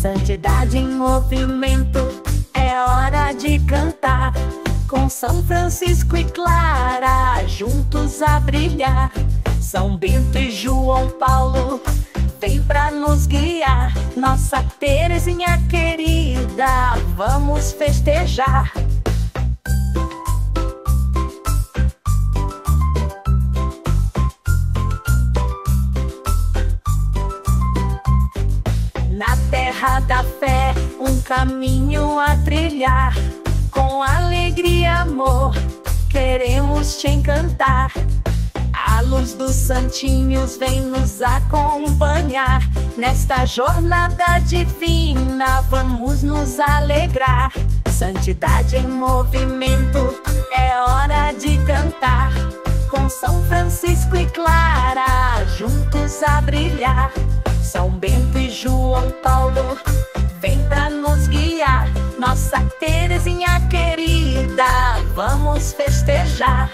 Santidade em movimento, é hora de cantar. Com São Francisco e Clara, juntos a brilhar. São Bento e João Paulo, vem pra nos guiar. Nossa Terezinha querida, vamos festejar. Terra da fé, um caminho a trilhar. Com alegria amor, queremos te encantar. A luz dos santinhos vem nos acompanhar. Nesta jornada divina, vamos nos alegrar. Santidade em movimento, é hora de cantar. Com São Francisco e Clara, juntos a brilhar. São Paulo, vem pra nos guiar. Nossa Terezinha querida, vamos festejar.